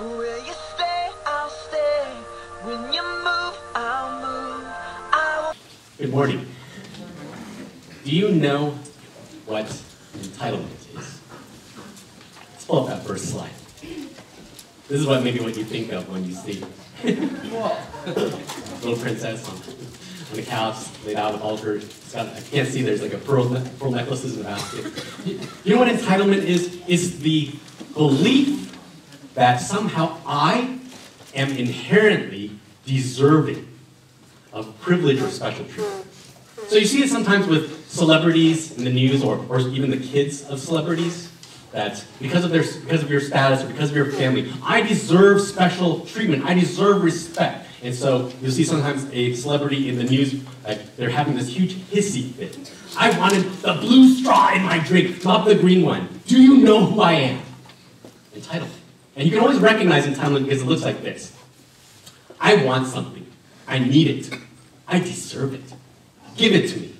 Will you stay? I'll stay. When you move, I'll move. I. Good morning. Do you know what entitlement is? Let's pull up that first slide. This is what maybe what you think of when you see little princess on, on the couch, laid out an altar. It's got, I can't see. There's like a pearl, pearl necklaces in the basket. You know what entitlement is? Is the belief that somehow I am inherently deserving of privilege or special treatment. So you see it sometimes with celebrities in the news or, or even the kids of celebrities that because of their because of your status or because of your family, I deserve special treatment. I deserve respect. And so you'll see sometimes a celebrity in the news, like they're having this huge hissy fit. I wanted the blue straw in my drink, not the green one. Do you know who I am? Entitlement. And you can always recognize entitlement because it looks like this. I want something. I need it. I deserve it. Give it to me.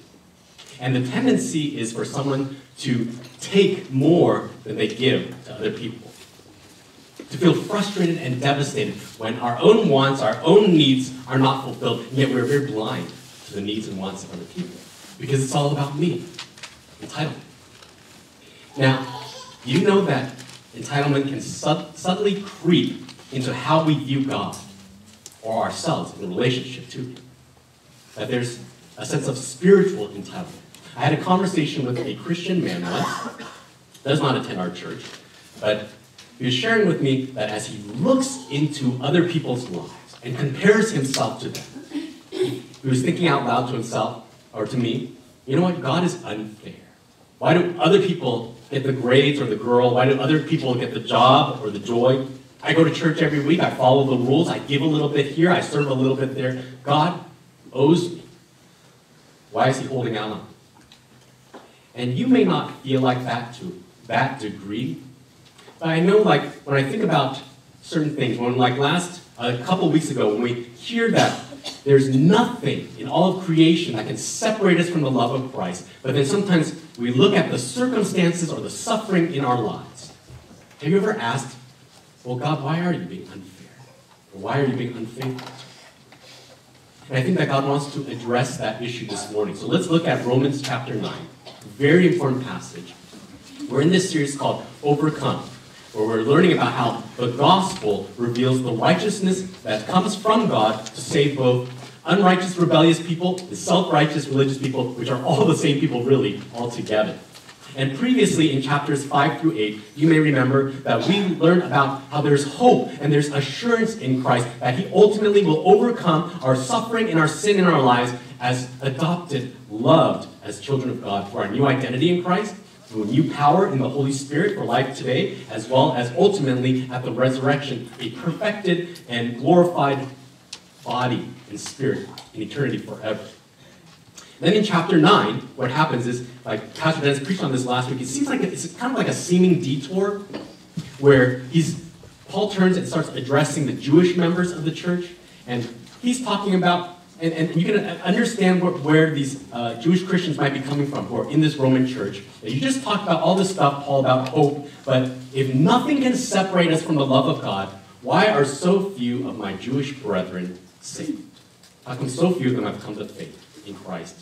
And the tendency is for someone to take more than they give to other people. To feel frustrated and devastated when our own wants, our own needs are not fulfilled, yet we're very blind to the needs and wants of other people. Because it's all about me. Entitlement. Now, you know that entitlement can sub- subtly creep into how we view God or ourselves in relationship to Him. That there's a sense of spiritual entitlement. I had a conversation with a Christian man once, does not attend our church, but he was sharing with me that as he looks into other people's lives and compares himself to them, he was thinking out loud to himself or to me, you know what? God is unfair. Why do other people get the grades or the girl? Why do other people get the job or the joy? I go to church every week. I follow the rules. I give a little bit here. I serve a little bit there. God owes me. Why is he holding out on me? And you may not feel like that to that degree, but I know, like, when I think about certain things, when, like, last, a couple weeks ago, when we hear that there's nothing in all of creation that can separate us from the love of Christ, but then sometimes we look at the circumstances or the suffering in our lives. Have you ever asked, well, God, why are you being unfair? Or why are you being unfaithful? And I think that God wants to address that issue this morning. So let's look at Romans chapter 9. Very important passage. We're in this series called Overcome, where we're learning about how the gospel reveals the righteousness that comes from God to save both unrighteous, rebellious people the self righteous, religious people, which are all the same people, really, all together. And previously in chapters 5 through 8, you may remember that we learned about how there's hope and there's assurance in Christ that He ultimately will overcome our suffering and our sin in our lives as adopted, loved as children of God for our new identity in Christ, through a new power in the Holy Spirit for life today, as well as ultimately at the resurrection, a perfected and glorified body and spirit in eternity forever. Then in chapter 9, what happens is, like Pastor Dennis preached on this last week, it seems like it's kind of like a seeming detour where he's Paul turns and starts addressing the Jewish members of the church, and he's talking about, and, and you can understand where, where these uh, Jewish Christians might be coming from who are in this Roman church. You just talked about all this stuff, Paul, about hope, but if nothing can separate us from the love of God, why are so few of my Jewish brethren saved? How come so few of them have come to faith in Christ?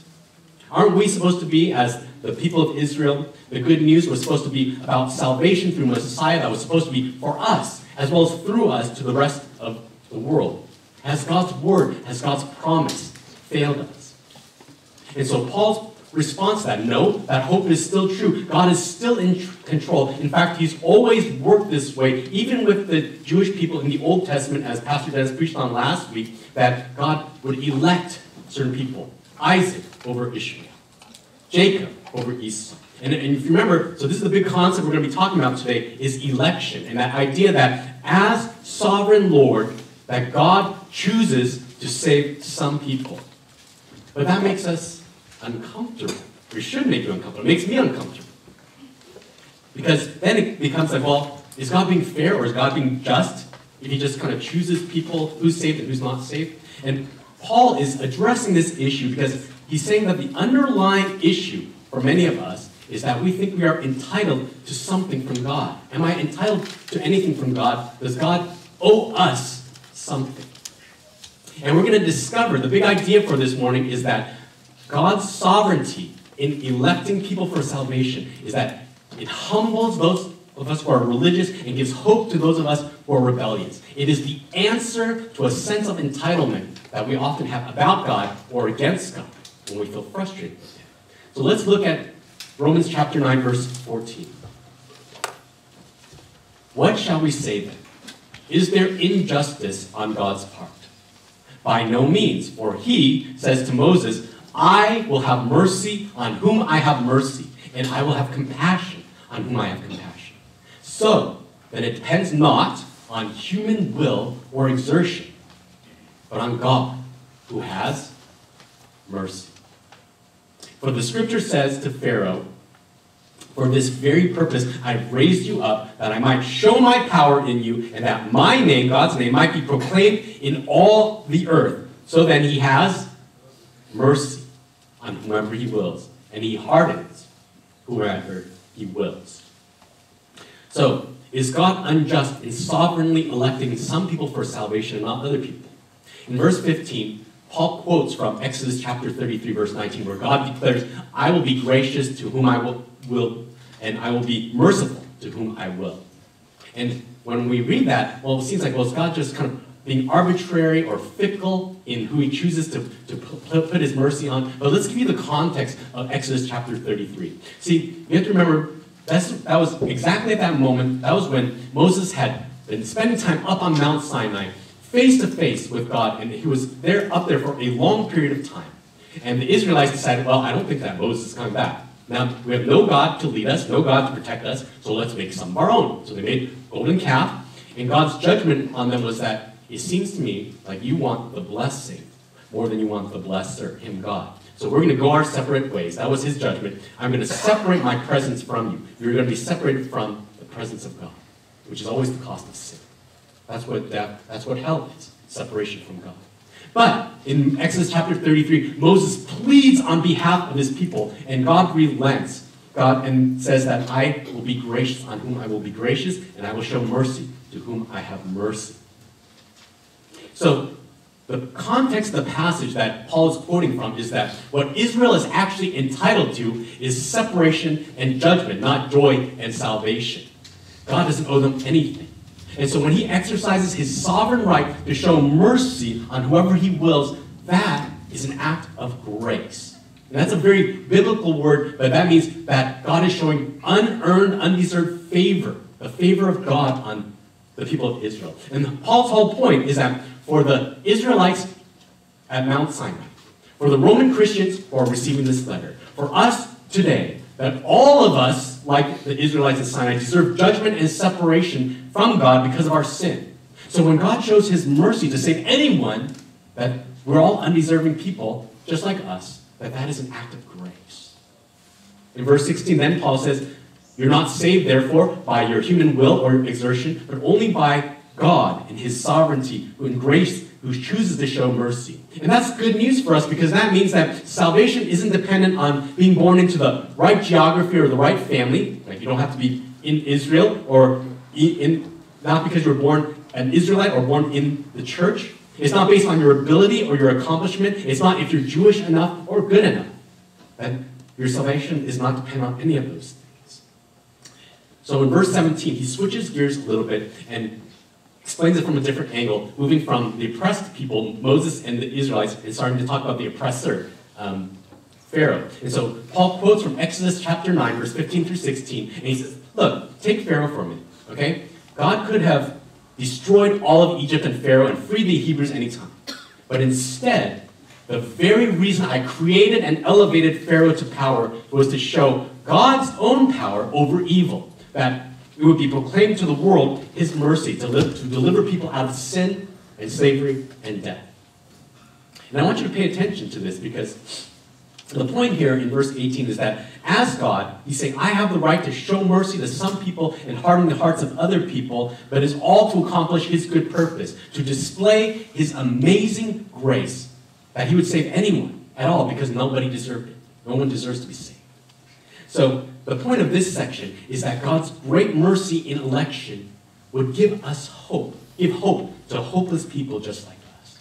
Aren't we supposed to be, as the people of Israel, the good news was supposed to be about salvation through Messiah that was supposed to be for us, as well as through us to the rest of the world? Has God's word, has God's promise failed us? And so Paul's response to that, no, that hope is still true. God is still in tr- control. In fact, he's always worked this way, even with the Jewish people in the Old Testament, as Pastor Dennis preached on last week, that God would elect certain people. Isaac over Ishmael. Jacob over Esau. And, and if you remember, so this is the big concept we're going to be talking about today, is election. And that idea that as sovereign Lord, that God chooses to save some people. But that makes us uncomfortable. Or should make you uncomfortable. It makes me uncomfortable. Because then it becomes like, well, is God being fair or is God being just if he just kind of chooses people who's saved and who's not saved? And Paul is addressing this issue because he's saying that the underlying issue for many of us is that we think we are entitled to something from God. Am I entitled to anything from God? Does God owe us something. And we're going to discover the big idea for this morning is that God's sovereignty in electing people for salvation is that it humbles those of us who are religious and gives hope to those of us who are rebellious. It is the answer to a sense of entitlement that we often have about God or against God when we feel frustrated with Him. So let's look at Romans chapter 9, verse 14. What shall we say then? Is there injustice on God's part? By no means, for he says to Moses, I will have mercy on whom I have mercy, and I will have compassion on whom I have compassion. So that it depends not on human will or exertion, but on God, who has mercy. For the scripture says to Pharaoh, For this very purpose I've raised you up, that I might show my power in you, and that my name, God's name, might be proclaimed in all the earth. So then he has mercy on whomever he wills, and he hardens whoever he wills. So, is God unjust in sovereignly electing some people for salvation and not other people? In verse 15, Paul quotes from Exodus chapter 33, verse 19, where God declares, I will be gracious to whom I will, will and I will be merciful to whom I will. And when we read that, well, it seems like, well, is God just kind of being arbitrary or fickle in who he chooses to, to put his mercy on? But let's give you the context of Exodus chapter 33. See, you have to remember, that's, that was exactly at that moment, that was when Moses had been spending time up on Mount Sinai, face to face with God, and he was there up there for a long period of time. And the Israelites decided, well, I don't think that Moses is coming back. Now, we have no God to lead us, no God to protect us, so let's make some of our own. So they made golden calf, and God's judgment on them was that it seems to me like you want the blessing more than you want the blesser, him God. So we're going to go our separate ways. That was his judgment. I'm going to separate my presence from you. You're going to be separated from the presence of God, which is always the cost of sin. That's what that, that's what hell is, separation from God. But in Exodus chapter 33, Moses pleads on behalf of his people, and God relents. God and says that I will be gracious on whom I will be gracious, and I will show mercy to whom I have mercy. So the context of the passage that Paul is quoting from is that what Israel is actually entitled to is separation and judgment, not joy and salvation. God doesn't owe them anything. And so when he exercises his sovereign right to show mercy on whoever he wills, that is an act of grace. And that's a very biblical word, but that means that God is showing unearned, undeserved favor, the favor of God on the people of Israel. And Paul's whole point is that for the Israelites at Mount Sinai, for the Roman Christians who are receiving this letter, for us today, that all of us, like the Israelites at Sinai, deserve judgment and separation from God because of our sin. So when God shows his mercy to save anyone, that we're all undeserving people, just like us, that that is an act of grace. In verse 16, then Paul says, You're not saved, therefore, by your human will or exertion, but only by God and his sovereignty, who in grace who chooses to show mercy. And that's good news for us because that means that salvation isn't dependent on being born into the right geography or the right family. Like you don't have to be in Israel or in not because you were born an Israelite or born in the church. It's not based on your ability or your accomplishment. It's not if you're Jewish enough or good enough. And your salvation is not dependent on any of those things. So in verse 17, he switches gears a little bit and explains it from a different angle, moving from the oppressed people, Moses and the Israelites, and starting to talk about the oppressor, um, Pharaoh. And so Paul quotes from Exodus chapter 9, verse 15 through 16, and he says, Look, take Pharaoh for minute, okay? God could have destroyed all of Egypt and Pharaoh and freed the Hebrews anytime. But instead, the very reason I created and elevated Pharaoh to power was to show God's own power over evil. That it would be proclaimed to the world his mercy to, live, to deliver people out of sin and slavery and death. And I want you to pay attention to this because the point here in verse 18 is that as God, he's saying, I have the right to show mercy to some people and harden the hearts of other people, but it's all to accomplish his good purpose, to display his amazing grace, that he would save anyone at all because nobody deserved it. No one deserves to be saved. So the point of this section is that God's great mercy in election would give us hope give hope to hopeless people just like us.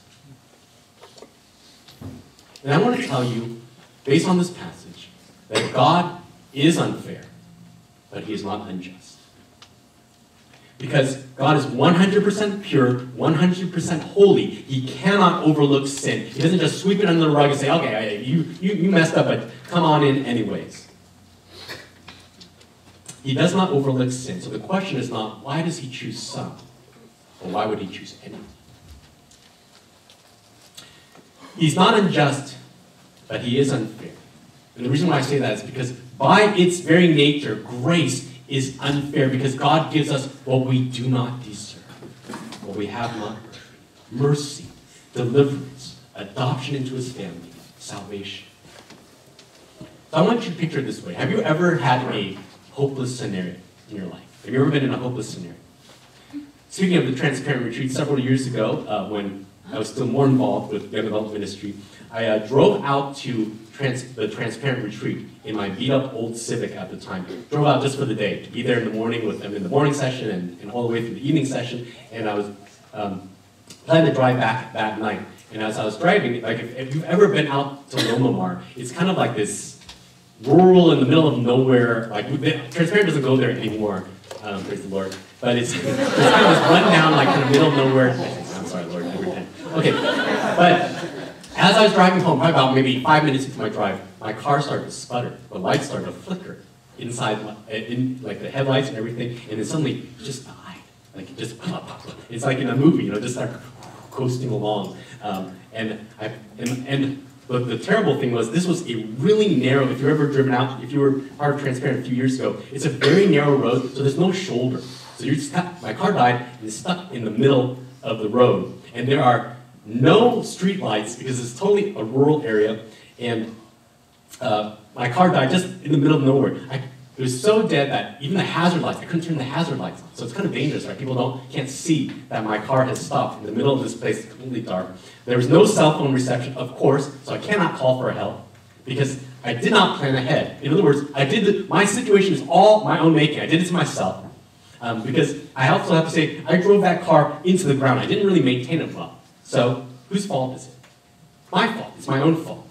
And I want to tell you, based on this passage, that God is unfair, but he is not unjust. Because God is 100% pure, 100% holy. He cannot overlook sin. He doesn't just sweep it under the rug and say, okay, you, you, you messed up, but come on in anyways. He does not overlook sin. So the question is not, why does he choose some? Or why would he choose any? He's not unjust, but he is unfair. And the reason why I say that is because by its very nature, grace is unfair because God gives us what we do not deserve, what we have not earned mercy, deliverance, adoption into his family, salvation. So I want you to picture it this way. Have you ever had a hopeless scenario in your life? Have you ever been in a hopeless scenario? Speaking of the transparent retreat, several years ago, uh, when I was still more involved with young adult ministry, I uh, drove out to trans- the transparent retreat in my beat up old Civic at the time. Drove out just for the day to be there in the morning with them in the morning session and, and all the way through the evening session. And I was um, planning to drive back that night. And as I was driving, like if, if you've ever been out to Loma Mar, it's kind of like this rural in the middle of nowhere. Like Transparent doesn't go there anymore, um, praise the Lord. But it's, it's kind of this run down, like in the middle of nowhere. I'm sorry, Lord, I. Okay, but as I was driving home, probably about maybe five minutes into my drive, my car started to sputter. The lights started to flicker inside, in like the headlights and everything, and then suddenly just died. Like it just. It's like in a movie, you know, just like coasting along. Um, and I and, and the, the terrible thing was this was a really narrow. If you've ever driven out, if you were part of Transparent a few years ago, it's a very narrow road, so there's no shoulder. So you're stuck. My car died and it's stuck in the middle of the road, and there are no street lights because it's totally a rural area, and uh, my car died just in the middle of nowhere. I, it was so dead that even the hazard lights, I couldn't turn the hazard lights on. So it's kind of dangerous, right? People don't can't see that my car has stopped in the middle of this place, completely dark. There was no cell phone reception, of course, so I cannot call for help because I did not plan ahead. In other words, I did the, my situation is all my own making. I did it to myself. Um, because I also have to say, I drove that car into the ground. I didn't really maintain it well. So, whose fault is it? My fault. It's my own fault.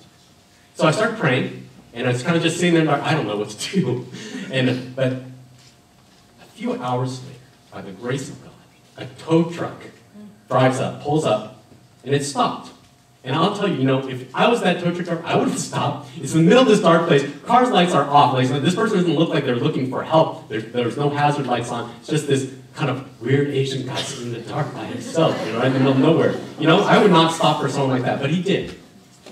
So I start praying, and I was kind of just sitting there, like, I don't know what to do. And but a few hours later, by the grace of God, a tow truck drives up, pulls up, and it stopped. And I'll tell you, you know, if I was that tow truck driver, I would have stopped. It's in the middle of this dark place. Cars' lights are off. Like this person doesn't look like they're looking for help. There's, there's no hazard lights on. It's just this kind of weird Asian guy sitting in the dark by himself, you know, right in the middle of nowhere. You know, I would not stop for someone like that, but he did.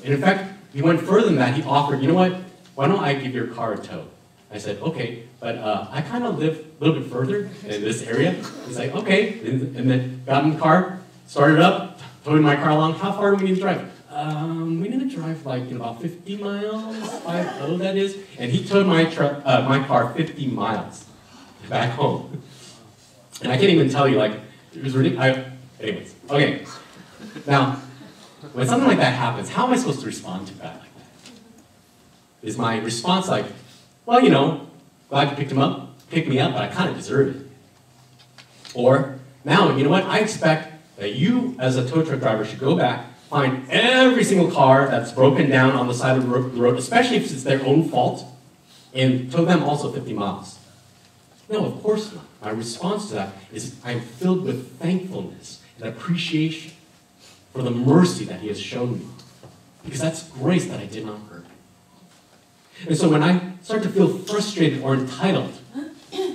And in fact, he went further than that. He offered, you know what? Why don't I give your car a tow? I said, okay, but uh, I kind of live a little bit further in this area. He's like, okay, and, and then got in the car, started up, towing my car along. How far do we need to drive? Um, we need to drive like you know, about 50 miles, 5 that is. And he towed my, truck, uh, my car 50 miles back home. And I can't even tell you, like, it was ridiculous. Anyways, okay. Now, when something like that happens, how am I supposed to respond to that? Is my response like, well, you know, glad you picked him up, picked me up, but I kind of deserve it. Or, now, you know what? I expect that you, as a tow truck driver, should go back, find every single car that's broken down on the side of the road, especially if it's their own fault, and tow them also 50 miles. No, of course not. My response to that is I'm filled with thankfulness and appreciation for the mercy that He has shown me. Because that's grace that I did not. And so when I start to feel frustrated or entitled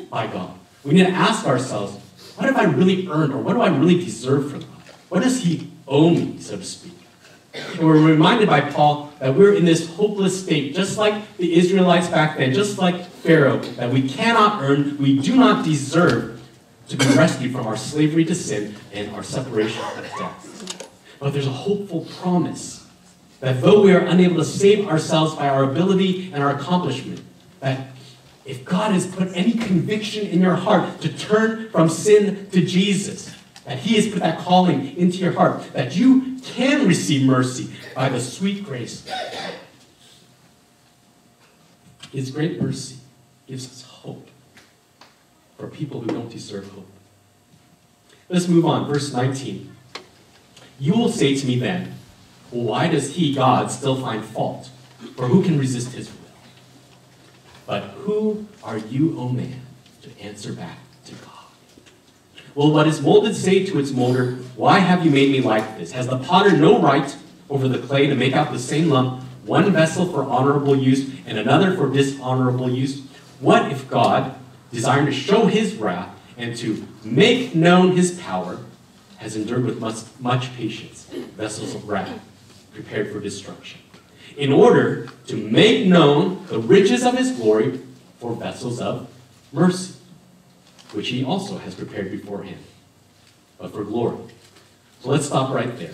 by God, we need to ask ourselves, what have I really earned or what do I really deserve from God? What does He owe me, so to speak? And we're reminded by Paul that we're in this hopeless state, just like the Israelites back then, just like Pharaoh, that we cannot earn, we do not deserve to be rescued from our slavery to sin and our separation from death. But there's a hopeful promise that though we are unable to save ourselves by our ability and our accomplishment, that if God has put any conviction in your heart to turn from sin to Jesus, that He has put that calling into your heart, that you can receive mercy by the sweet grace. His great mercy gives us hope for people who don't deserve hope. Let's move on. Verse 19. You will say to me then, why does he, God, still find fault? For who can resist his will? But who are you, O man, to answer back to God? Will what is molded say to its molder, Why have you made me like this? Has the potter no right over the clay to make out the same lump, one vessel for honorable use and another for dishonorable use? What if God, desiring to show his wrath and to make known his power, has endured with much, much patience vessels of wrath prepared for destruction, in order to make known the riches of his glory for vessels of mercy, which he also has prepared beforehand, but for glory. So let's stop right there.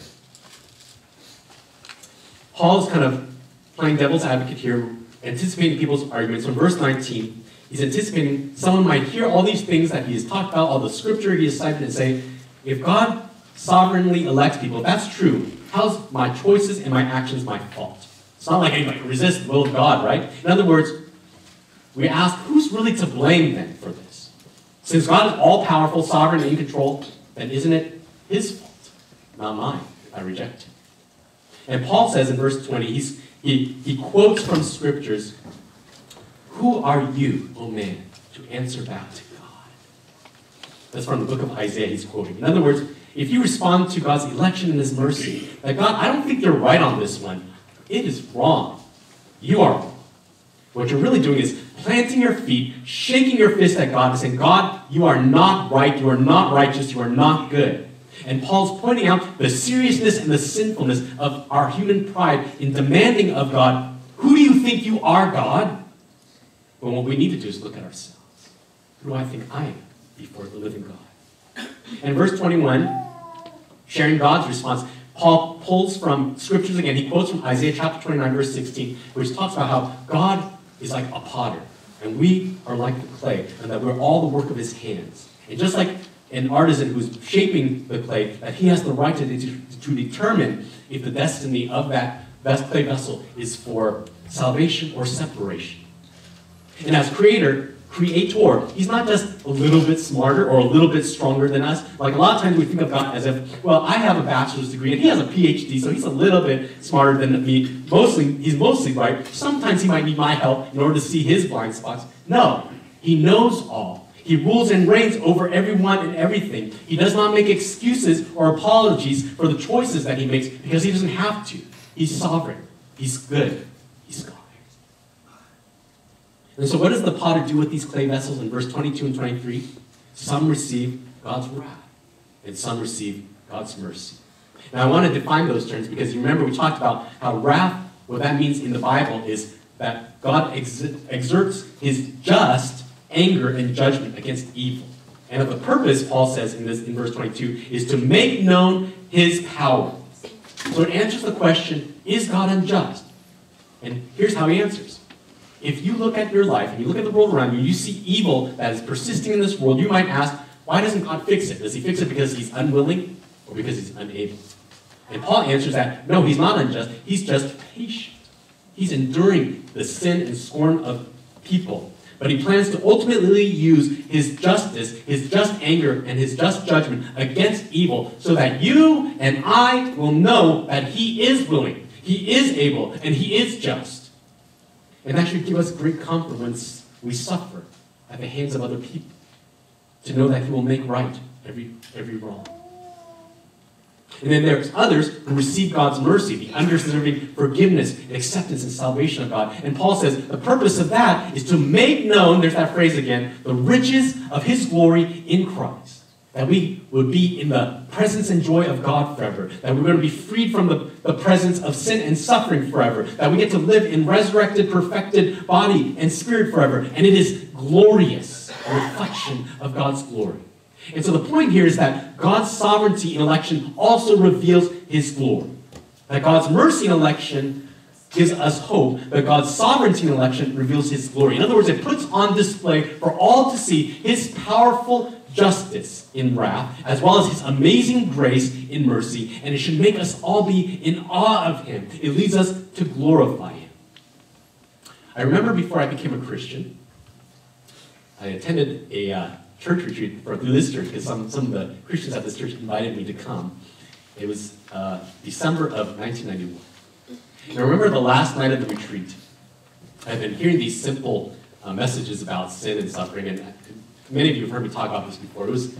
Paul's kind of playing devil's advocate here, anticipating people's arguments. From verse 19, he's anticipating someone might hear all these things that he has talked about, all the scripture he has cited, and say, if God sovereignly elects people, that's true, how's my choices and my actions my fault? It's not like anybody can resist the will of God, right? In other words, we ask, who's really to blame then for this? Since God is all powerful, sovereign, and in control, then isn't it his fault, not mine, I reject him? And Paul says in verse 20, he's, he, he quotes from scriptures, Who are you, O man, to answer back to God? That's from the book of Isaiah he's quoting. In other words, if you respond to God's election and His mercy, that God, I don't think you're right on this one. It is wrong. You are wrong. What you're really doing is planting your feet, shaking your fist at God, and saying, God, you are not right, you are not righteous, you are not good. And Paul's pointing out the seriousness and the sinfulness of our human pride in demanding of God, who do you think you are, God? Well, what we need to do is look at ourselves. Who do I think I am before the living God? And verse 21 sharing God's response, Paul pulls from scriptures again. He quotes from Isaiah chapter 29, verse 16, which talks about how God is like a potter, and we are like the clay, and that we're all the work of his hands. And just like an artisan who's shaping the clay, that he has the right to, to, to determine if the destiny of that clay vessel is for salvation or separation. And as creator, creator. He's not just a little bit smarter or a little bit stronger than us. Like a lot of times we think of God as if, well, I have a bachelor's degree and he has a PhD, so he's a little bit smarter than me. Mostly, he's mostly right. Sometimes he might need my help in order to see his blind spots. No, he knows all. He rules and reigns over everyone and everything. He does not make excuses or apologies for the choices that he makes because he doesn't have to. He's sovereign. He's good. And so, what does the potter do with these clay vessels in verse 22 and 23? Some receive God's wrath, and some receive God's mercy. Now, I want to define those terms because you remember we talked about how wrath, what that means in the Bible is that God ex- exerts his just anger and judgment against evil. And of the purpose, Paul says in this in verse 22, is to make known his power. So it answers the question, is God unjust? And here's how he answers. If you look at your life and you look at the world around you, you see evil that is persisting in this world, you might ask, why doesn't God fix it? Does he fix it because he's unwilling or because he's unable? And Paul answers that, no, he's not unjust. He's just patient. He's enduring the sin and scorn of people. But he plans to ultimately use his justice, his just anger, and his just judgment against evil so that you and I will know that he is willing, he is able, and he is just. And that should give us great comfort when we suffer at the hands of other people. To know that He will make right every, every wrong. And then there's others who receive God's mercy, the undeserving forgiveness and acceptance and salvation of God. And Paul says the purpose of that is to make known, there's that phrase again, the riches of his glory in Christ that we would be in the presence and joy of God forever, that we're going to be freed from the, the presence of sin and suffering forever, that we get to live in resurrected, perfected body and spirit forever. And it is glorious, a reflection of God's glory. And so the point here is that God's sovereignty in election also reveals his glory. That God's mercy in election gives us hope, but God's sovereignty in election reveals his glory. In other words, it puts on display for all to see his powerful justice in wrath, as well as his amazing grace in mercy, and it should make us all be in awe of him. It leads us to glorify him. I remember before I became a Christian, I attended a uh, church retreat for this church because some, some of the Christians at this church invited me to come. It was uh, December of 1991. And I remember the last night of the retreat. I've been hearing these simple uh, messages about sin and suffering, and many of you have heard me talk about this before. It was,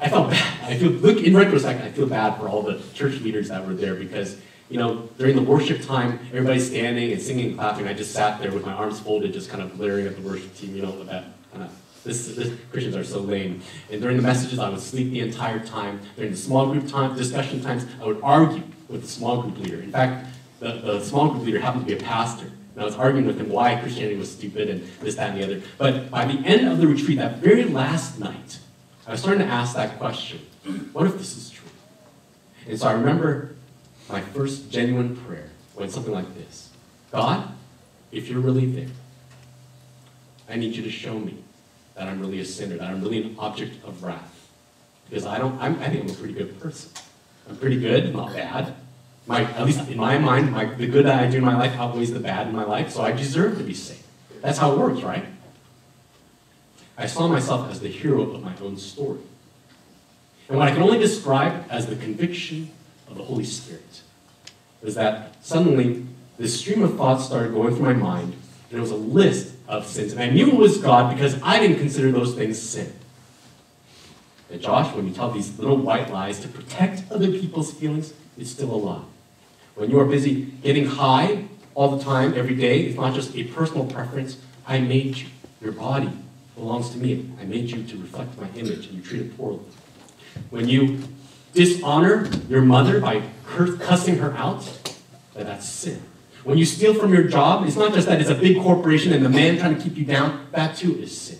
I felt bad. I feel, look in retrospect, I feel bad for all the church leaders that were there because, you know, during the worship time, everybody's standing and singing and clapping. I just sat there with my arms folded, just kind of glaring at the worship team, you know, with that kind of this, this, Christians are so lame. And during the messages, I would sleep the entire time. During the small group time, discussion times, I would argue with the small group leader. In fact, the, the small group leader happened to be a pastor. And I was arguing with him why Christianity was stupid and this, that, and the other. But by the end of the retreat, that very last night, I was starting to ask that question what if this is true? And so I remember my first genuine prayer went something like this God, if you're really there, I need you to show me that I'm really a sinner, that I'm really an object of wrath. Because I don't, I'm, I think I'm a pretty good person. I'm pretty good, not bad. My, at least in my mind, my, the good that I do in my life outweighs the bad in my life, so I deserve to be saved. That's how it works, right? I saw myself as the hero of my own story. And what I can only describe as the conviction of the Holy Spirit was that suddenly this stream of thoughts started going through my mind, and it was a list of sins. And I knew it was God because I didn't consider those things sin. And Josh, when you tell these little white lies to protect other people's feelings, it's still a lie. When you are busy getting high all the time, every day, it's not just a personal preference. I made you. Your body belongs to me. I made you to reflect my image, and you treat it poorly. When you dishonor your mother by cussing her out, that's sin. When you steal from your job, it's not just that it's a big corporation and the man trying to keep you down, that too is sin.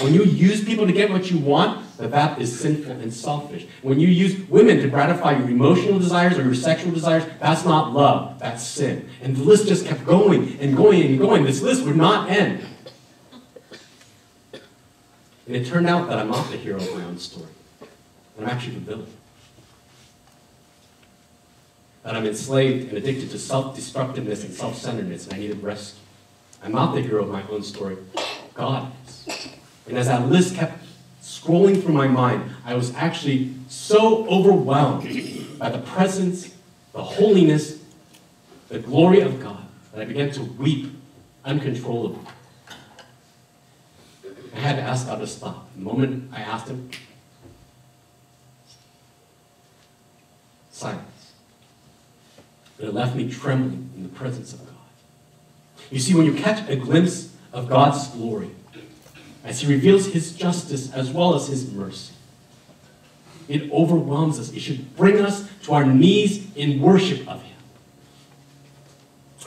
When you use people to get what you want, that that is sinful and selfish. When you use women to gratify your emotional desires or your sexual desires, that's not love, that's sin. And the list just kept going and going and going. This list would not end. And it turned out that I'm not the hero of my own story. I'm actually the villain. That I'm enslaved and addicted to self-destructiveness and self-centeredness, and I needed rescue. I'm not the hero of my own story. God is. And as that list kept scrolling through my mind, I was actually so overwhelmed by the presence, the holiness, the glory of God that I began to weep uncontrollably. I had to ask God to stop. The moment I asked Him, silence. But it left me trembling in the presence of God. You see, when you catch a glimpse of God's glory, as He reveals His justice as well as His mercy, it overwhelms us. It should bring us to our knees in worship of Him.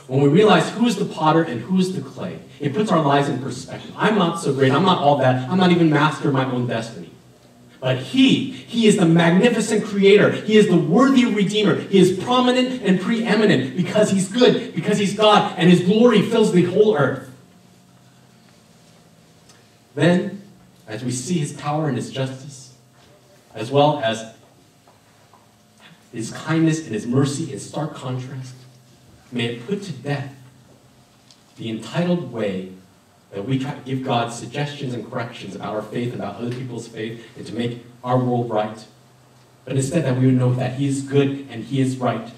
When we realize who is the potter and who is the clay, it puts our lives in perspective. I'm not so great. I'm not all that. I'm not even master of my own destiny. But He, He is the magnificent creator. He is the worthy redeemer. He is prominent and preeminent because He's good, because He's God, and His glory fills the whole earth. Then, as we see His power and His justice, as well as His kindness and His mercy in stark contrast, may it put to death the entitled way that we try to give God suggestions and corrections about our faith, and about other people's faith, and to make our world right. But instead, that we would know that He is good and He is right,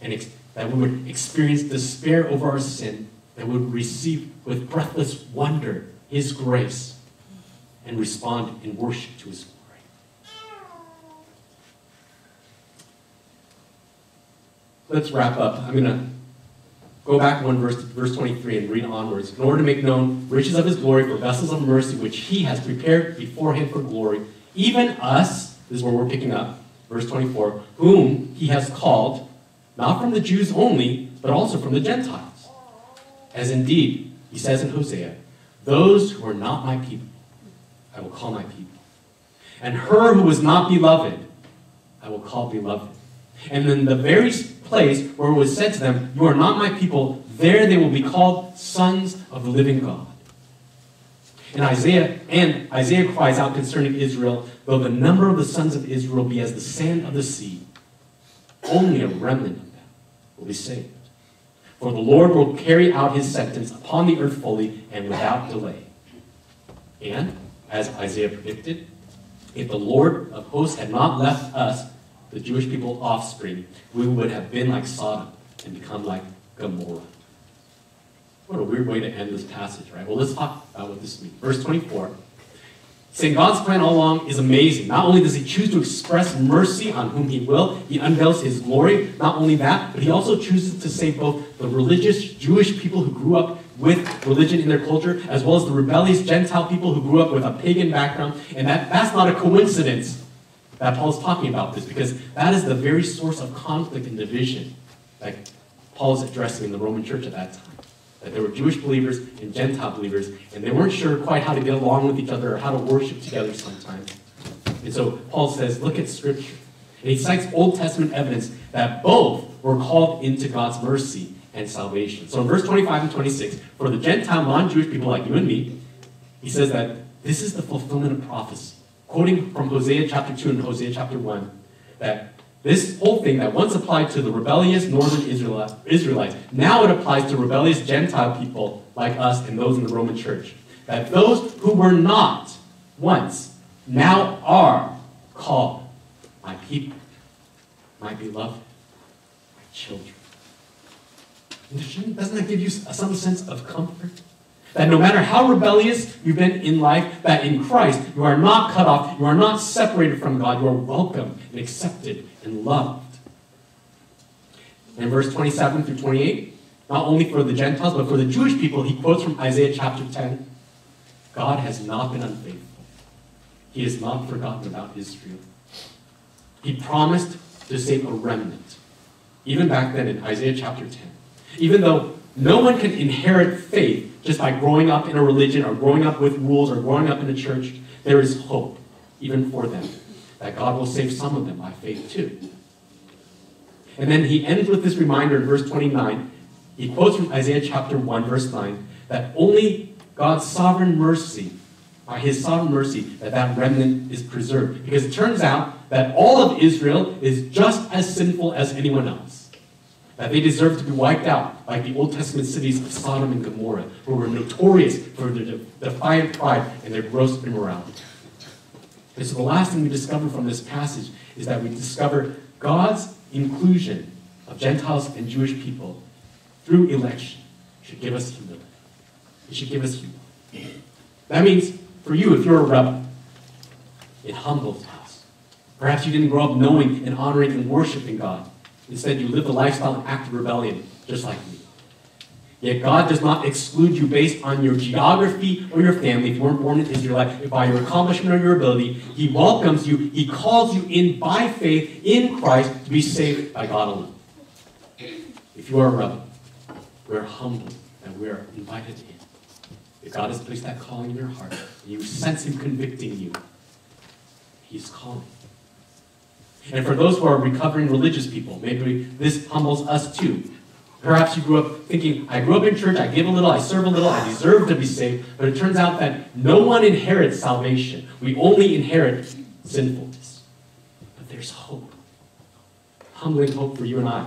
and that we would experience despair over our sin, that we would receive with breathless wonder His grace, and respond in worship to His glory. Let's wrap up. I'm going to Go back one verse, verse 23 and read onwards. In order to make known riches of his glory for vessels of mercy, which he has prepared before him for glory, even us, this is where we're picking up, verse 24, whom he has called, not from the Jews only, but also from the Gentiles. As indeed, he says in Hosea, those who are not my people, I will call my people. And her who was not beloved, I will call beloved. And in the very place where it was said to them, You are not my people, there they will be called sons of the living God. And Isaiah and Isaiah cries out concerning Israel, though the number of the sons of Israel be as the sand of the sea, only a remnant of them will be saved. For the Lord will carry out his sentence upon the earth fully and without delay. And as Isaiah predicted. If the Lord of hosts had not left us, the Jewish people offspring, we would have been like Sodom and become like Gomorrah. What a weird way to end this passage, right? Well, let's talk about what this means. Verse 24. Saying God's plan all along is amazing. Not only does he choose to express mercy on whom he will, he unveils his glory. Not only that, but he also chooses to save both the religious Jewish people who grew up with religion in their culture, as well as the rebellious Gentile people who grew up with a pagan background. And that, that's not a coincidence that Paul's talking about this, because that is the very source of conflict and division that Paul is addressing in the Roman church at that time that there were Jewish believers and Gentile believers, and they weren't sure quite how to get along with each other or how to worship together sometimes. And so Paul says, look at Scripture. And he cites Old Testament evidence that both were called into God's mercy and salvation. So in verse 25 and 26, for the Gentile non Jewish people like you and me, he says that this is the fulfillment of prophecy. Quoting from Hosea chapter 2 and Hosea chapter 1, that this whole thing that once applied to the rebellious northern Israelites, now it applies to rebellious Gentile people like us and those in the Roman church. That those who were not once now are called my people, my beloved, my children. Doesn't that give you some sense of comfort? That no matter how rebellious you've been in life, that in Christ you are not cut off, you are not separated from God, you are welcome and accepted and loved. in verse 27 through 28, not only for the Gentiles, but for the Jewish people, he quotes from Isaiah chapter 10 God has not been unfaithful. He has not forgotten about Israel. He promised to save a remnant, even back then in Isaiah chapter 10. Even though no one can inherit faith just by growing up in a religion or growing up with rules or growing up in a church, there is hope, even for them, that God will save some of them by faith too. And then he ends with this reminder in verse 29. He quotes from Isaiah chapter 1, verse 9, that only God's sovereign mercy, by his sovereign mercy, that that remnant is preserved. Because it turns out that all of Israel is just as sinful as anyone else that they deserve to be wiped out like the Old Testament cities of Sodom and Gomorrah, who were notorious for their defiant pride and their gross immorality. And so the last thing we discover from this passage is that we discover God's inclusion of Gentiles and Jewish people through election should give us humility. It should give us humility. That means for you, if you're a rebel, it humbles us. Perhaps you didn't grow up knowing and honoring and worshiping God. Instead, you live a lifestyle of active rebellion, just like me. Yet God does not exclude you based on your geography or your family. If you weren't born in Israel, by your accomplishment or your ability, He welcomes you. He calls you in by faith in Christ to be saved by God alone. If you are a rebel, we're humble and we're invited in. If God has placed that calling in your heart, and you sense Him convicting you, He's calling. And for those who are recovering religious people, maybe this humbles us too. Perhaps you grew up thinking, I grew up in church, I give a little, I serve a little, I deserve to be saved. But it turns out that no one inherits salvation. We only inherit sinfulness. But there's hope. Humbling hope for you and I.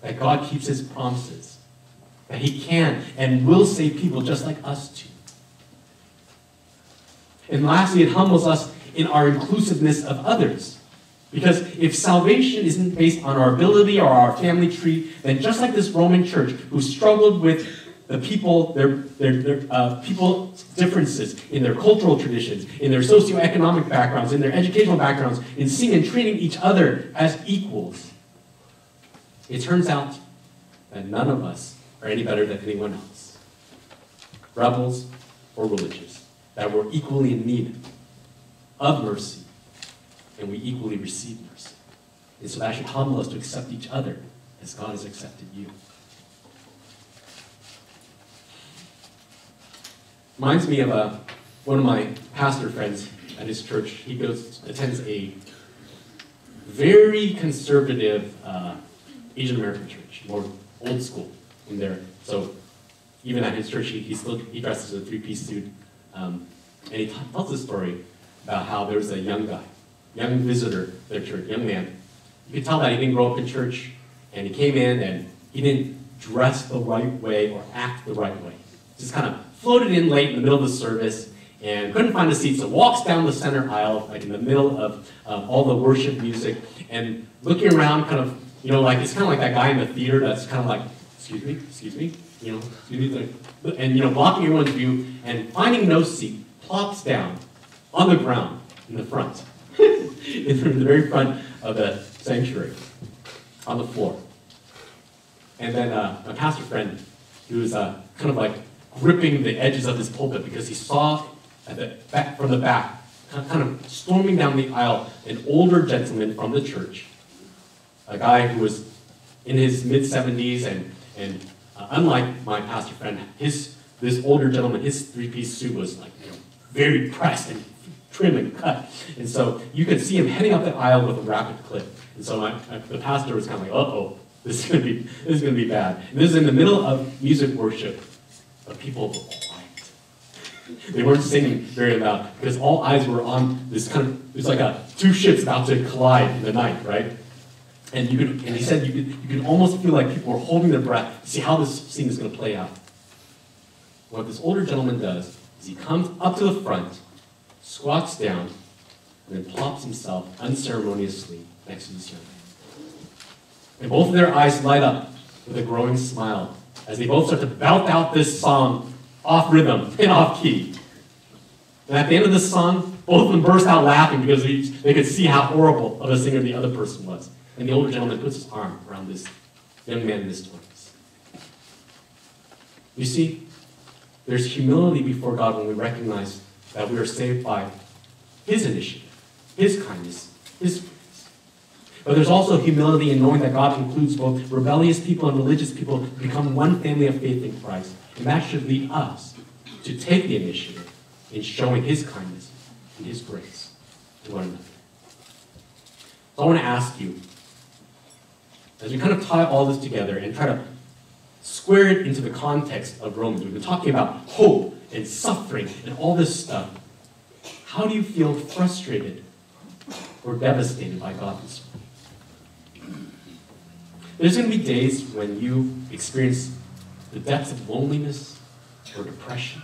That God keeps his promises. That he can and will save people just like us too. And lastly, it humbles us in our inclusiveness of others. Because if salvation isn't based on our ability or our family tree, then just like this Roman church who struggled with the people, their, their, their uh, people's differences in their cultural traditions, in their socioeconomic backgrounds, in their educational backgrounds, in seeing and treating each other as equals, it turns out that none of us are any better than anyone else. Rebels or religious, that we're equally in need of mercy and we equally receive mercy. And so that should humble us to accept each other as God has accepted you. Reminds me of a, uh, one of my pastor friends at his church. He goes attends a very conservative uh, Asian American church, more old school in there. So even at his church, he, he still he dresses in a three-piece suit, um, and he tells a story about how there was a young guy young visitor to their church, young man. You could tell that he didn't grow up in church, and he came in and he didn't dress the right way or act the right way. Just kind of floated in late in the middle of the service, and couldn't find a seat, so walks down the center aisle, like in the middle of um, all the worship music, and looking around, kind of, you know, like it's kind of like that guy in the theater that's kind of like, excuse me, excuse me, you know, excuse me, and you know, blocking everyone's view, and finding no seat, plops down on the ground in the front, in from the very front of the sanctuary, on the floor. And then uh, my pastor friend, he was uh, kind of like gripping the edges of his pulpit because he saw at the back, from the back, kind of storming down the aisle, an older gentleman from the church, a guy who was in his mid 70s, and, and uh, unlike my pastor friend, his this older gentleman, his three-piece suit was like you know, very pressed and trim and cut, and so you could see him heading up the aisle with a rapid clip. And so my, my the pastor was kind of like, "Uh oh, this is gonna be this is gonna be bad." And this is in the middle of music worship, but people were quiet. They weren't singing very loud because all eyes were on this kind of it's like a two ships about to collide in the night, right? And you could and he said you could you could almost feel like people were holding their breath to see how this scene is gonna play out. What this older gentleman does is he comes up to the front, squats down, and then plops himself unceremoniously next to young man. And both of their eyes light up with a growing smile as they both start to belt out this song off rhythm and off key. And at the end of the song, both of them burst out laughing because they could see how horrible of a singer the other person was. And the older gentleman puts his arm around this young man in his 20s. You see, there's humility before God when we recognize that we are saved by His initiative, His kindness, His grace. But there's also humility in knowing that God includes both rebellious people and religious people to become one family of faith in Christ. And that should lead us to take the initiative in showing His kindness and His grace to one another. So I want to ask you, as we kind of tie all this together and try to square it into the context of Romans, we've been talking about hope and suffering and all this stuff. How do you feel frustrated or devastated by God this morning? There's going to be days when you experience the depths of loneliness or depression,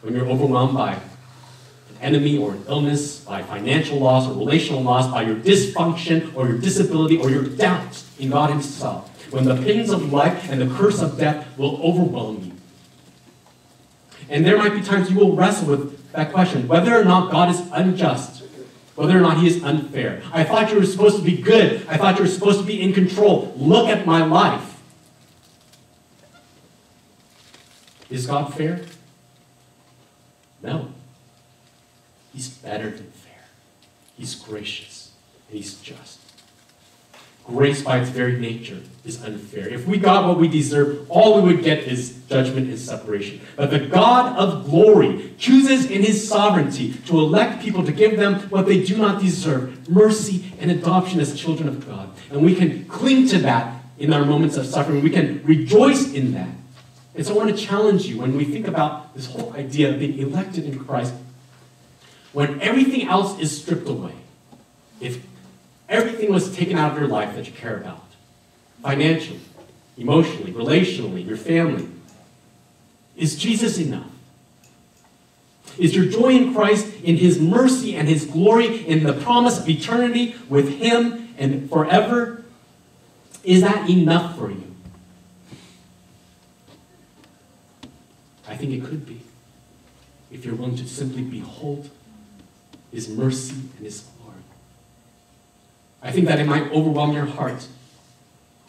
when you're overwhelmed by an enemy or an illness, by financial loss or relational loss, by your dysfunction or your disability or your doubt in God Himself, when the pains of life and the curse of death will overwhelm you. And there might be times you will wrestle with that question whether or not God is unjust, whether or not He is unfair. I thought you were supposed to be good, I thought you were supposed to be in control. Look at my life. Is God fair? No. He's better than fair. He's gracious and he's just. Grace, by its very nature, is unfair. If we got what we deserve, all we would get is judgment and separation. But the God of glory chooses in his sovereignty to elect people to give them what they do not deserve mercy and adoption as children of God. And we can cling to that in our moments of suffering. We can rejoice in that. And so I want to challenge you when we think about this whole idea of being elected in Christ, when everything else is stripped away, if everything was taken out of your life that you care about, financially, emotionally, relationally, your family, is Jesus enough? Is your joy in Christ, in His mercy and His glory, in the promise of eternity with Him and forever, is that enough for you? I think it could be. If you're willing to simply behold His mercy and His glory. I think that it might overwhelm your heart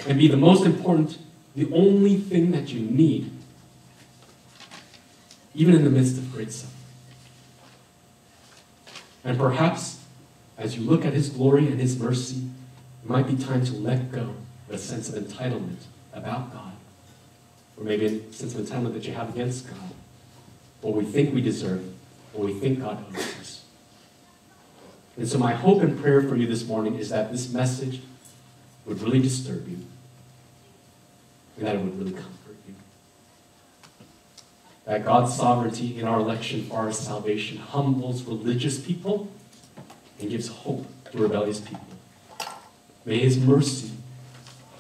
and be the most important, the only thing that you need, even in the midst of great suffering. And perhaps, as you look at His glory and His mercy, it might be time to let go of a sense of entitlement about God or maybe a sense of entitlement that you have against God, what we think we deserve, what we think God owes us. And so, my hope and prayer for you this morning is that this message would really disturb you and that it would really comfort you. That God's sovereignty in our election for our salvation humbles religious people and gives hope to rebellious people. May His mercy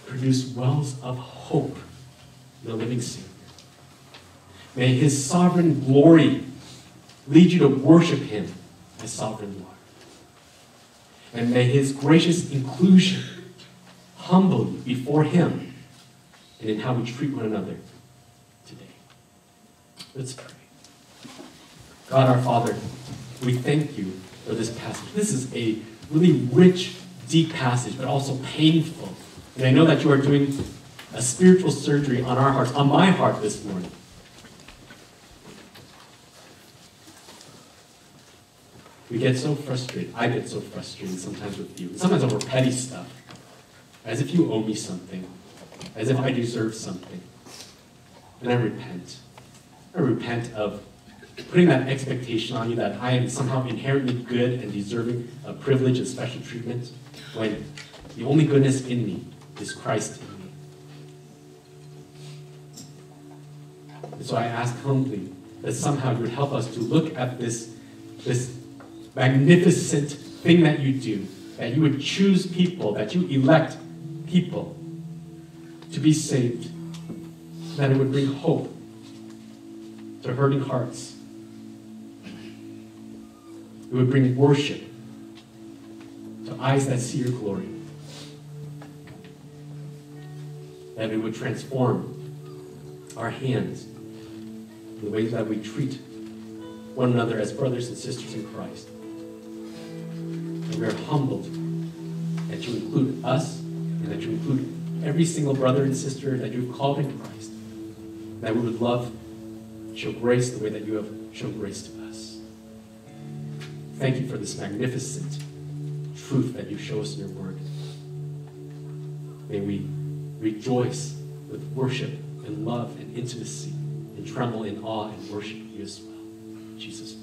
produce wells of hope in the living Savior. May his sovereign glory lead you to worship Him as sovereign Lord. And may His gracious inclusion humble you before Him and in how we treat one another today. Let's pray. God our Father, we thank you for this passage. This is a really rich, deep passage, but also painful. And I know that you are doing a spiritual surgery on our hearts, on my heart this morning. We get so frustrated. I get so frustrated sometimes with you. Sometimes over petty stuff. As if you owe me something. As if I deserve something. And I repent. I repent of putting that expectation on you that I am somehow inherently good and deserving of privilege and special treatment when the only goodness in me is Christ in me. And so I ask humbly that somehow you would help us to look at this, this magnificent thing that you do, that you would choose people, that you elect people to be saved, that it would bring hope to hurting hearts. It would bring worship to eyes that see your glory. That it would transform our hands the ways that we treat one another as brothers and sisters in Christ. We are humbled that you include us and that you include every single brother and sister that you've called in Christ. That we would love, show grace the way that you have shown grace to us. Thank you for this magnificent truth that you show us in your word. May we rejoice with worship and love and intimacy and tremble in awe and worship you as well. Jesus'.